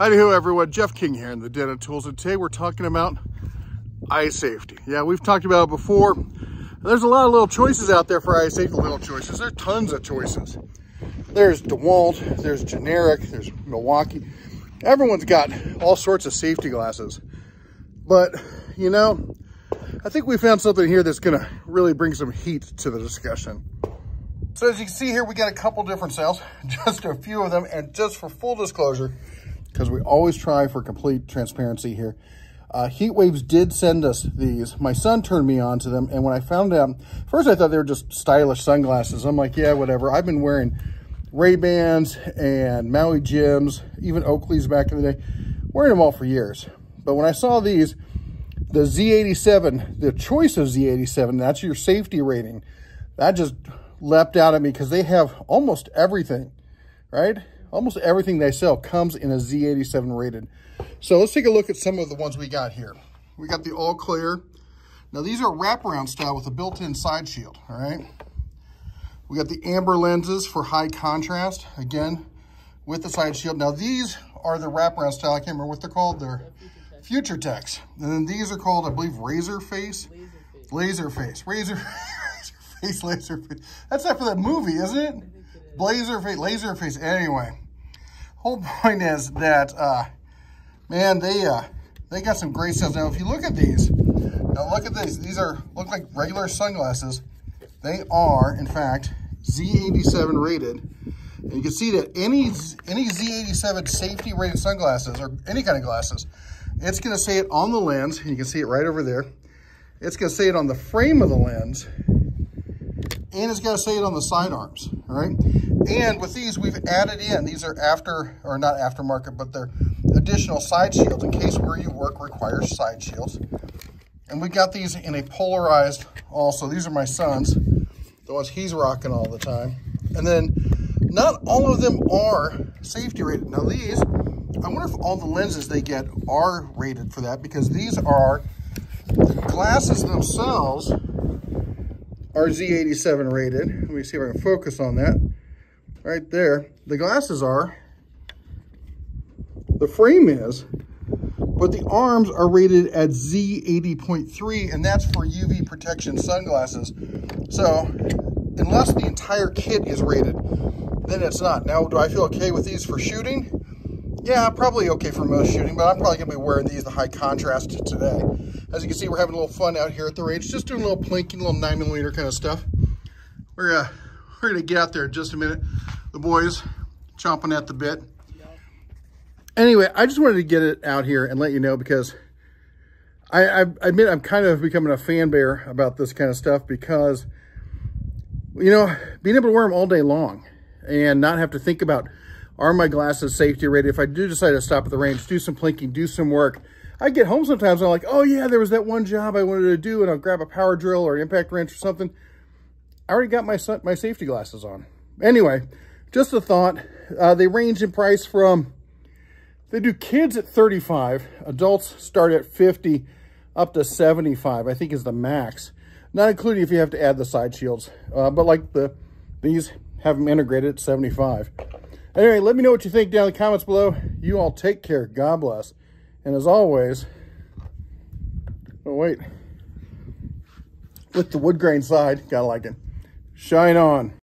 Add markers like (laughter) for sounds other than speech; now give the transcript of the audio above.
Hi ho everyone, Jeff King here in the Den of Tools and today we're talking about eye safety. Yeah, we've talked about it before. There's a lot of little choices out there for eye safety, little choices. There's tons of choices. There's DeWalt, there's generic, there's Milwaukee. Everyone's got all sorts of safety glasses. But, you know, I think we found something here that's gonna really bring some heat to the discussion. So as you can see here, we got a couple different sales, (laughs) just a few of them. And just for full disclosure, because we always try for complete transparency here, uh, Heat Waves did send us these. My son turned me on to them. And when I found out, first I thought they were just stylish sunglasses. I'm like, yeah, whatever. I've been wearing Ray-Bans and Maui Jims, even Oakley's back in the day, wearing them all for years. But when I saw these, the Z87, the choice of Z87, that's your safety rating. That just leapt out at me because they have almost everything, right? Almost everything they sell comes in a Z87 rated. So let's take a look at some of the ones we got here. We got the all clear. Now these are wraparound style with a built-in side shield, all right? We got the amber lenses for high contrast, again, with the side shield. Now these are the wraparound style. I can't remember what they're called. They're Future Techs. And then these are called, I believe, Razor Face. Laser Face. Razor, razor (laughs) Face, Laser Face. That's not for that movie, isn't it? Blazer Face, Laser Face. Anyway, whole point is that, uh, man, they uh, they got some great sales. Now, if you look at these, now look at these. These are look like regular sunglasses. They are, in fact, Z87 rated. And you can see that any any Z87 safety rated sunglasses or any kind of glasses, it's going to say it on the lens. You can see it right over there. It's going to say it on the frame of the lens. And it's going to say it on the side arms. All right. And with these, we've added in, these are after, or not aftermarket, but they're additional side shields in case where you work requires side shields. And we got these in a polarized also. These are my son's, the ones he's rocking all the time. And then not all of them are safety rated. Now these, I wonder if all the lenses they get are rated for that because these are, the glasses themselves are Z87 rated. Let me see if I can focus on that. Right there. The glasses are, the frame is, but the arms are rated at Z80.3 and that's for UV protection sunglasses. So unless the entire kit is rated, then it's not. Now, do I feel okay with these for shooting? Yeah, probably okay for most shooting, but I'm probably gonna be wearing these the high contrast today. As you can see, we're having a little fun out here at the range, just doing a little plinking, a little nine millimeter kind of stuff. We're, uh, we're gonna get out there in just a minute. The boys chomping at the bit. Anyway, I just wanted to get it out here and let you know because I, I admit I'm kind of becoming a fan bear about this kind of stuff because, you know, being able to wear them all day long and not have to think about are my glasses safety rated? If I do decide to stop at the range, do some plinking, do some work, I get home sometimes I'm like, oh yeah, there was that one job I wanted to do and I'll grab a power drill or an impact wrench or something. I already got my, my safety glasses on. Anyway, just a thought. Uh, they range in price from, they do kids at 35, adults start at 50, up to 75, I think is the max. Not including if you have to add the side shields. Uh, but like the these have them integrated at 75. Anyway, let me know what you think down in the comments below. You all take care. God bless. And as always, oh wait, with the wood grain side, gotta like it. Shine on.